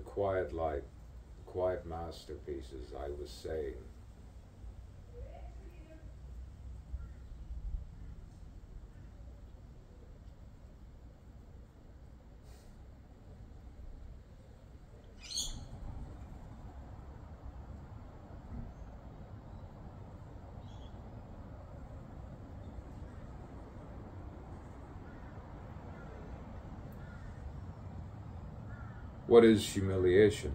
quiet light, quiet masterpieces, I was saying. What is humiliation?